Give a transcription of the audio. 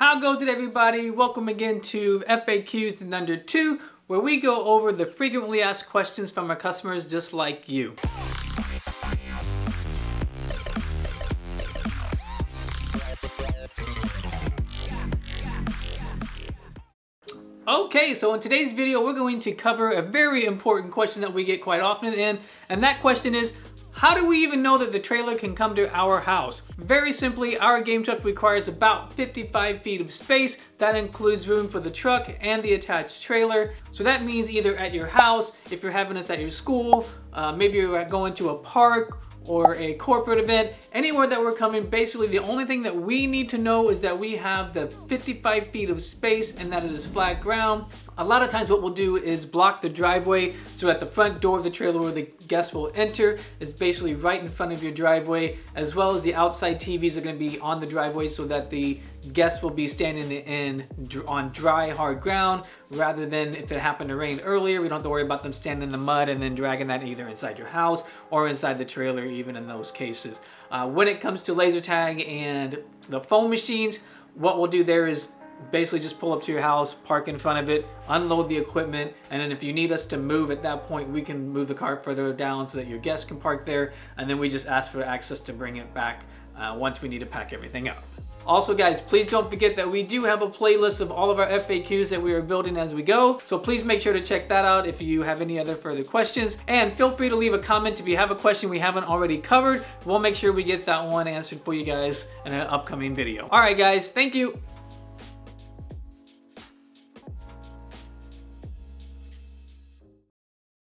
How goes it everybody? Welcome again to FAQs in under 2 where we go over the frequently asked questions from our customers just like you. Okay, so in today's video, we're going to cover a very important question that we get quite often, and, and that question is, how do we even know that the trailer can come to our house? Very simply, our game truck requires about 55 feet of space. That includes room for the truck and the attached trailer. So that means either at your house, if you're having us at your school, uh, maybe you're going to a park or a corporate event, anywhere that we're coming, basically the only thing that we need to know is that we have the 55 feet of space and that it is flat ground. A lot of times what we'll do is block the driveway so that the front door of the trailer where the guests will enter is basically right in front of your driveway as well as the outside TVs are going to be on the driveway so that the guests will be standing in on dry, hard ground rather than if it happened to rain earlier, we don't have to worry about them standing in the mud and then dragging that either inside your house or inside the trailer, even in those cases. Uh, when it comes to laser tag and the foam machines, what we'll do there is basically just pull up to your house, park in front of it, unload the equipment, and then if you need us to move at that point, we can move the car further down so that your guests can park there, and then we just ask for access to bring it back uh, once we need to pack everything up. Also guys, please don't forget that we do have a playlist of all of our FAQs that we are building as we go. So please make sure to check that out if you have any other further questions. And feel free to leave a comment if you have a question we haven't already covered. We'll make sure we get that one answered for you guys in an upcoming video. All right guys, thank you.